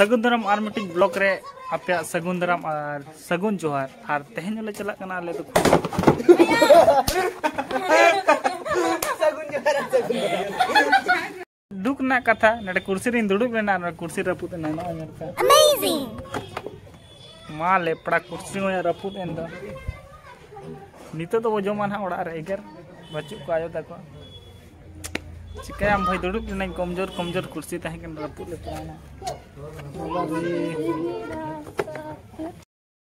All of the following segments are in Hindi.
सगुन दराम और मिट्टी ब्लॉक रे आपे सगुन दराम और सगुन जोहार और तेहन ले चला कना ले तो दुख ना कथा नडे कुर्सी दुड़ुब कुर्सी ना ना अमेजिंग मा लेपड़ा कुर्सी हो रपुत एन दो नितो ओड़ा रे एगर बच्चू को आयो तको चिकायाम भाई दुड़ुब लेना कमज़ोर कमज़ोर कुर्सी तहे कन रपुत ले पाना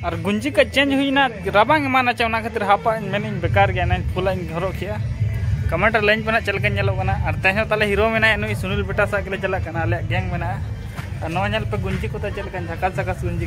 और गुंजी का चेंज हुई ना, रबांग माना चावना खातिर हापा, मैंने बेकार गया ना फुला घरों किया। कमेंट लाइन पे चल कना और तेहन ताले हीरो में नुई सुनील बेटा सा के चला आले गैंग पे गुंजी को चल झकास झकास गुंजी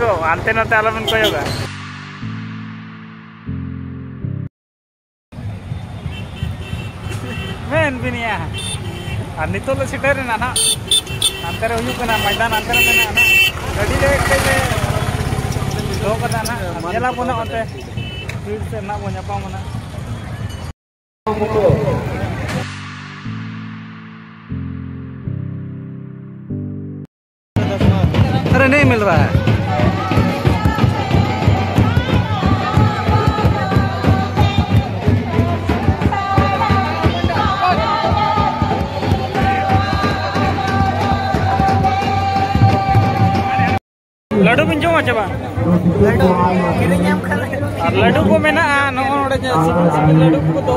देहे को आनते नाते आलमन कोयोगा men binia ar nito le sitere na na antere huyu kana maidan antere mena na gadi de kete do kata na jela puna onte फिर से ना pa mana अरे नहीं मिल रहा है लड्डू पिंजो जमा चबा और लड्डू को मेना नो नोडे सिबिल सिबिल लड्डू को तो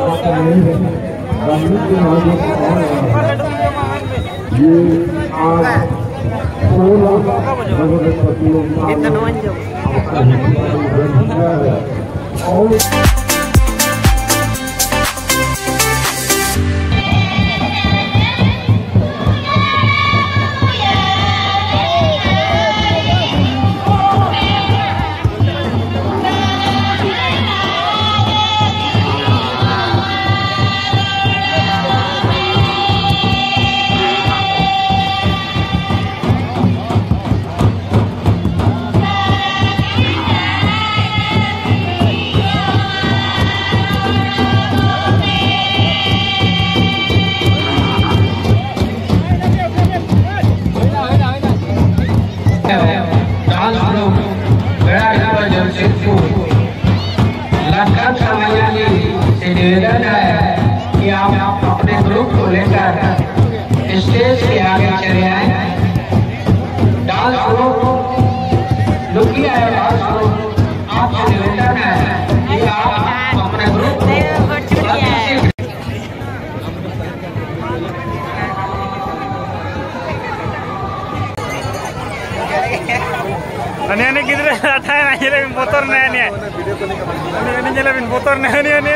लड्डू बिन लगभग Kita nonjok. निवेदन है कि आप अपने ग्रुप को लेकर Ani gidre ata na nyele bin motor na ani. Ani ani nyele bin motor na ani ani.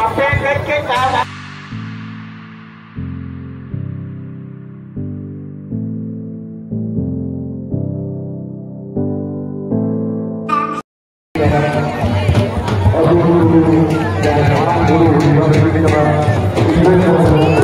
अपने घर के साथ हो